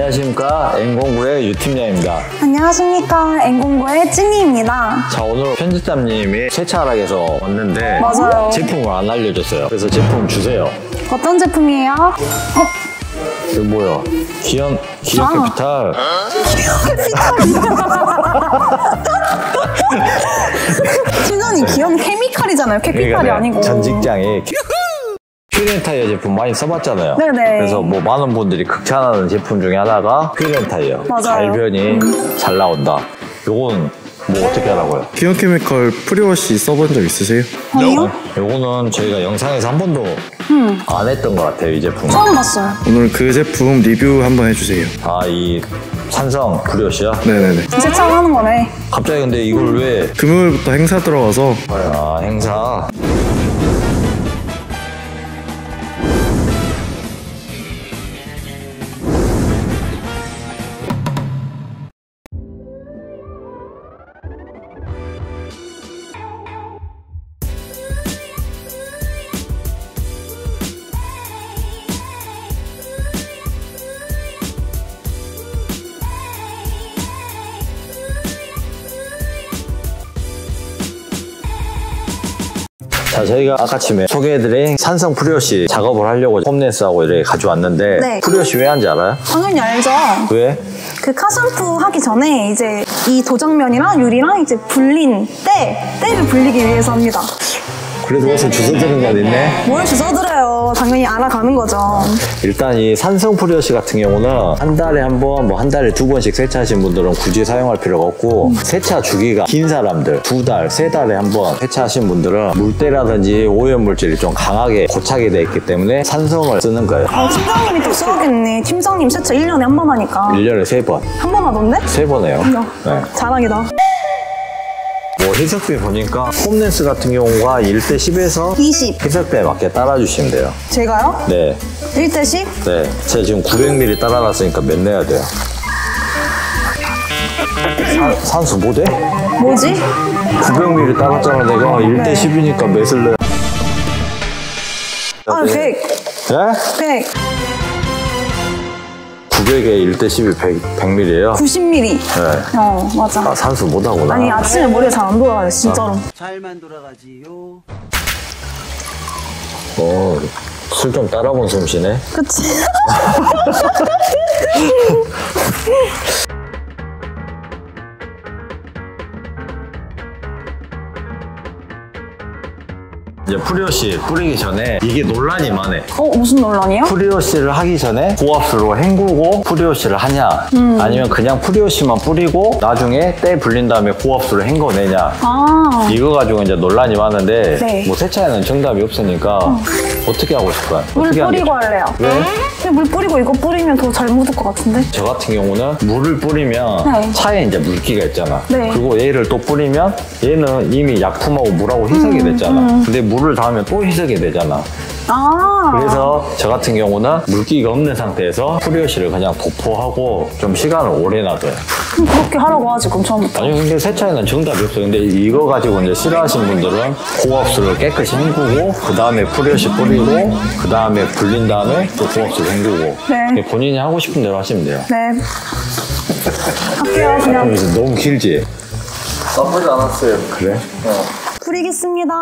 안녕하십니까 N공구의 유팀장입니다. 안녕하십니까 N공구의 찐이입니다. 자 오늘 편집장님이 세차하락에서 왔는데 맞아요. 제품을 안 알려줬어요. 그래서 제품 주세요. 어떤 제품이에요? 어, 이거 뭐야? 기업 기업 아. 캐피탈. 팀장님 기업 케미칼이잖아요. 캐피칼이 그러니까 아니고. 전 직장에 퓨렌 타이어 제품 많이 써봤잖아요. 네네. 그래서 뭐 많은 분들이 극찬하는 제품 중에 하나가 퓨렌 타이어. 맞아요. 갈변이 잘 나온다. 요건 뭐 어떻게 하라고요? 기연케미컬 pre-wash 써본 적 있으세요? 아니요? 요거는 저희가 영상에서 한 번도 안 했던 것 같아요, 이 제품은. 처음 봤어요. 오늘 그 제품 리뷰 한번 해주세요. 아, 이 산성 pre-wash야? 네네네. 세차하는 거네. 갑자기 근데 이걸 왜, 금요일부터 행사 들어가서 아, 행사. 자, 저희가 아까 아침에 소개해드린 산성 pre-wash 작업을 하려고 foam lance하고 이렇게 가져왔는데 네. pre-wash 왜 한지 알아요? 당연히 알죠. 왜? 그 카샴푸 하기 전에 이제 이 도장면이랑 유리랑 이제 불린 때, 때를 불리기 위해서 합니다. 그래도 무슨 주워들은 건 있네? 뭘 주워들어요. 당연히 알아가는 거죠. 일단 이 산성 pre-wash 같은 경우는 한 달에 한 번, 뭐 한 달에 두 번씩 세차하신 분들은 굳이 사용할 필요가 없고 세차 주기가 긴 사람들 두 달, 세 달에 한 번 세차하신 분들은 물때라든지 오염 물질이 좀 강하게 고착이 돼 있기 때문에 산성을 쓰는 거예요. 어, 팀장님이 또 써야겠네. 팀장님 세차 1년에 한 번 하니까. 1년에 세 번, 한 번 하던데? 세 번 해요. 야, 네. 자랑이다. 뭐 희석비 보니까 홈렌스 같은 경우가 1대 10에서 20. 희석비에 맞게 따라주시면 돼요. 제가요? 네. 1대씩? 네. 제가 지금 900ml 따라놨으니까 몇 내야 돼요? 산, 산수 뭐 돼? 뭐지? 900ml 따랐잖아 내가 1대 네. 10이니까 몇을 내? 아, 100. 네? 100. 900에 1대 10이 100, 100ml예요? 90ml. 네. 어, 맞아. 아, 산수 못 하구나. 아니, 아침에 머리가 잘 안 돌아가요, 진짜로. 잘만 돌아가지요. 어, 술 좀 따라본 솜씨네. 그치? 이제 prewash 뿌리기 전에 이게 논란이 많아. 어, 무슨 논란이요? prewash를 하기 전에 고압수로 헹구고 prewash를 하냐 아니면 그냥 prewash만 뿌리고 나중에 때 불린 다음에 고압수로 헹궈내냐 아, 이거 가지고 이제 논란이 많은데 네. 뭐 세차에는 정답이 없으니까 어떻게 하고 싶어요? 물 뿌리고 할래요. 왜? 근데 물 뿌리고 이거 뿌리면 더 잘 묻을 것 같은데? 저 같은 경우는 물을 뿌리면 네. 차에 이제 물기가 있잖아. 네. 그리고 얘를 또 뿌리면 얘는 이미 약품하고 물하고 희석이 음, 됐잖아. 근데 물을 닿으면 또 희석이 되잖아. 아, 그래서 저 같은 경우는 물기가 없는 상태에서 prewash를 그냥 도포하고 좀 시간을 오래 놔둬요. 그렇게 하라고 하지, 그럼 처음부터. 아니 근데 세차에는 정답이 없어요. 근데 이거 가지고 이제 싫어하시는 분들은 고압수를 깨끗이 헹구고 그 다음에 prewash 뿌리고 그 다음에 불린 다음에 또 고압수를 헹구고 네. 본인이 하고 싶은 대로 하시면 돼요. 네. 할게요, 그냥. 너무 길지? 나쁘지 않았어요. 그래? 뿌리겠습니다.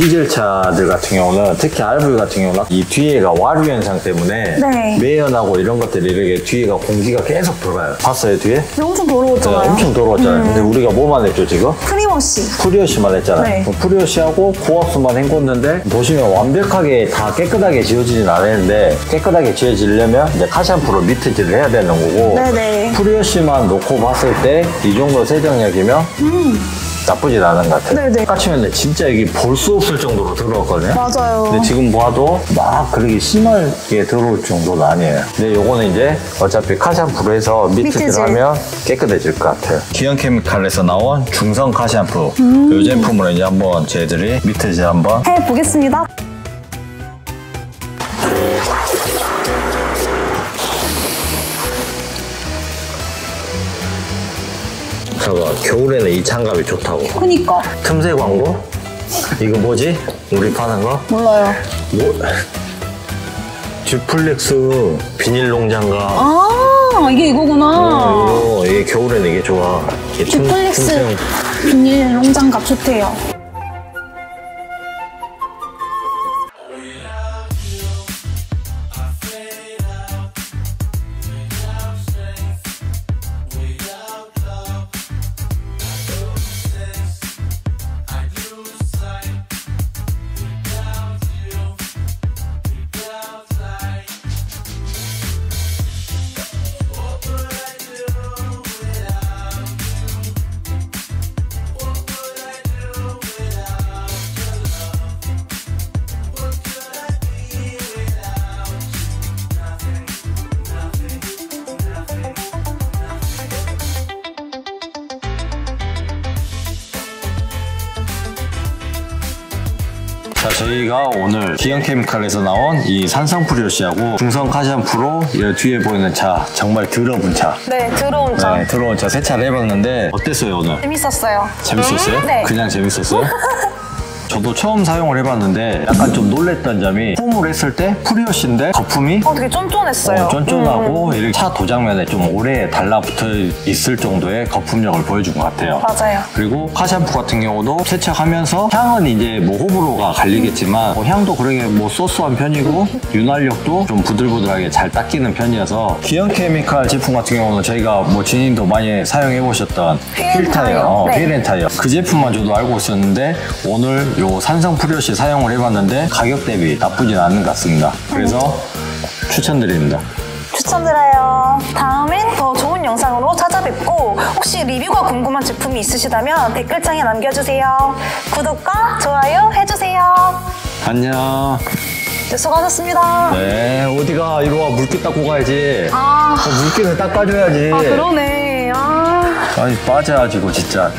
디젤차들 같은 경우는 특히 RV 같은 경우는 이 뒤에가 와류 현상 때문에 네. 매연하고 이런 것들이 이렇게 뒤에가 공기가 계속 돌아요. 봤어요 뒤에? 이거 엄청 네, 더러웠잖아요. 엄청 더러웠잖아요. 근데 우리가 뭐만 했죠 지금? Prewash. prewash만 했잖아요. 네. 그럼 prewash하고 고압수만 헹궜는데 보시면 완벽하게 다 깨끗하게 지워지진 않았는데 깨끗하게 지워지려면 이제 car shampoo로 mitt질을 해야 되는 거고 네네. prewash만 놓고 봤을 때 이 정도 세정력이면 나쁘진 않은 것 같아요. 음. 네네. 까치면 진짜 이게 볼 수 없을 정도로 들어왔거든요. 맞아요. 근데 지금 봐도 막 그렇게 심하게 들어올 정도는 아니에요. 근데 요거는 이제 어차피 카샴푸로 해서 미트질. 미트질하면 깨끗해질 것 같아요. 기현 케미칼에서 나온 중성 카샴푸. 음. 이 제품으로 이제 한번 저희들이 미트질 한번 해보겠습니다. 봐봐. 겨울에는 이 장갑이 좋다고. 그니까. 틈새 광고? 이거 뭐지? 우리 파는 거? 몰라요. 뭐? 듀플렉스 비닐 long 장갑. 아, 이게 이거구나. 어, 이거 이게 겨울에는 이게 좋아. 이게 듀플렉스 틈새 비닐 long 장갑 좋대요. 자, 저희가 오늘 기연 케미칼에서 나온 이 산성 prewash하고 중성 car shampoo로 이 뒤에 보이는 차 정말 더러운 차. 네, 들어온 점. 네, 더러운 차 세차를 해봤는데 어땠어요 오늘? 재밌었어요. 재밌었어요? 네. 그냥 재밌었어요? 저도 처음 사용을 해봤는데 약간 좀 놀랬던 점이 foam을 했을 때 prewash인데 거품이 어, 되게 쫀쫀했어요. 어, 쫀쫀하고 이렇게 차 도장면에 좀 오래 달라붙어 있을 정도의 거품력을 보여준 것 같아요. 맞아요. 그리고 car shampoo 같은 경우도 세척하면서 향은 이제 뭐 호불호가 갈리겠지만 뭐 향도 그렇게 뭐 소소한 편이고 윤활력도 좀 부들부들하게 잘 닦이는 편이어서 기연 케미칼 제품 같은 경우는 저희가 뭐 지님도 많이 사용해 보셨던 휠 타이어. 어, 네. 타이어 그 제품만 저도 알고 있었는데 오늘 요 산성 prewash 사용을 해봤는데 가격 대비 나쁘진 않은 것 같습니다. 그래서 추천드립니다. 추천드려요. 다음엔 더 좋은 영상으로 찾아뵙고 혹시 리뷰가 궁금한 제품이 있으시다면 댓글창에 남겨주세요. 구독과 좋아요 해주세요. 안녕. 네, 수고하셨습니다. 네, 어디가 이리 와 물기 닦고 가야지. 아, 어, 물기는 닦아줘야지. 아 그러네. 아. 아니 빠져가지고 진짜